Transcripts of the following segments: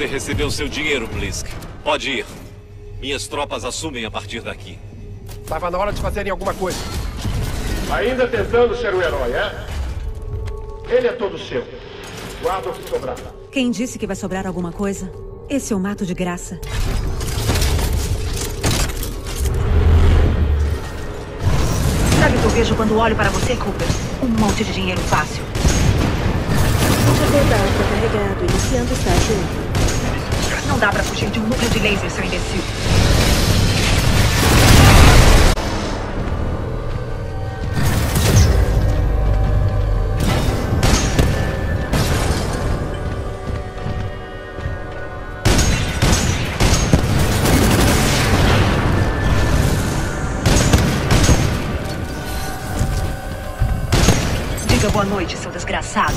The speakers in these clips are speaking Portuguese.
Você recebeu seu dinheiro, Blisk. Pode ir. Minhas tropas assumem a partir daqui. Tava na hora de fazerem alguma coisa. Ainda tentando ser o herói, é? Ele é todo seu. Guarda o que sobrar. Quem disse que vai sobrar alguma coisa? Esse eu mato de graça. Sabe o que eu vejo quando olho para você, Cooper? Um monte de dinheiro fácil. Chegou Dalton carregado, iniciando o estágio 1. Não dá para fugir de um núcleo de laser, seu imbecil. Diga boa noite, seu desgraçado.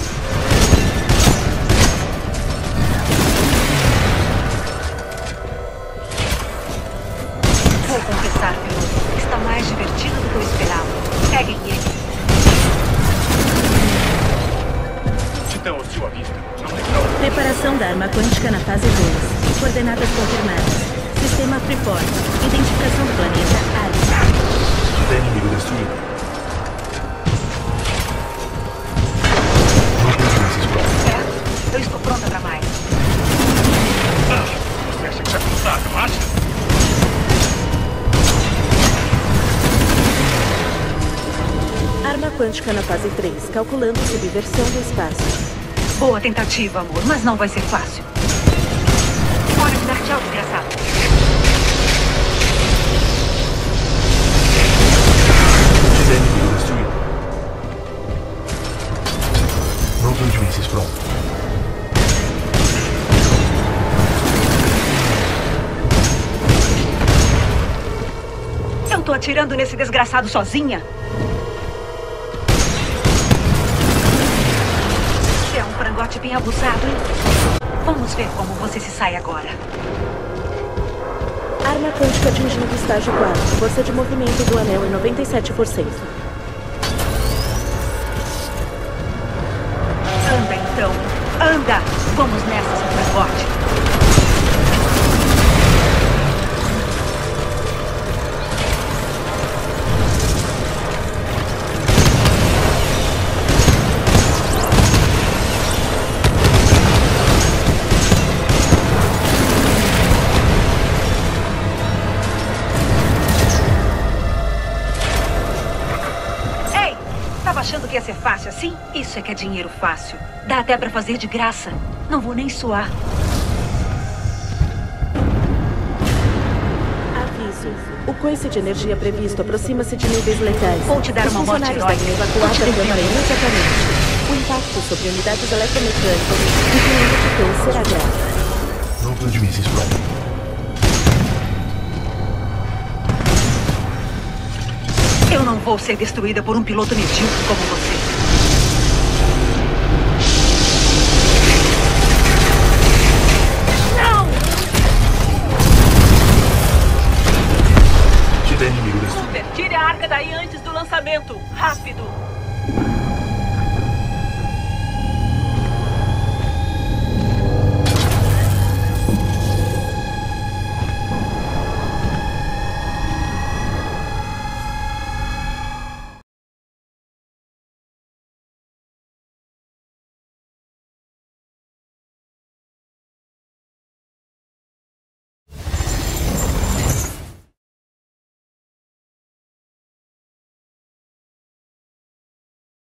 Arma quântica na fase 2. Coordenadas confirmadas. Sistema Freeport. Identificação do planeta Alice. Titã inimigo destruído. É? Eu estou pronta para mais. Você acha que já cansaram, não acha? Arma quântica na fase 3. Calculando subversão do espaço. Boa tentativa, amor, mas não vai ser fácil. Hora de dar tchau, desgraçado. Inimigo destruído. Núcleo de mísseis pronto. Eu tô atirando nesse desgraçado sozinha? Frangote bem abusado, hein? Vamos ver como você se sai agora. Arma quântica atingindo estágio 4. Força de movimento do anel em 97%. Anda então. Anda! Vamos nessa, achando que ia ser fácil assim? Isso é que é dinheiro fácil. Dá até pra fazer de graça. Não vou nem suar. Aviso. O coice de energia previsto aproxima-se de níveis letais. Vou te dar Os uma morte heróica. te da câmara imediatamente. O impacto sobre unidades eletromecânicas, incluindo titãs, será grave. Núcleo de mísseis. Vou ser destruída por um piloto medíocre como você. Não! Super, tire a arca daí antes do lançamento. Rápido.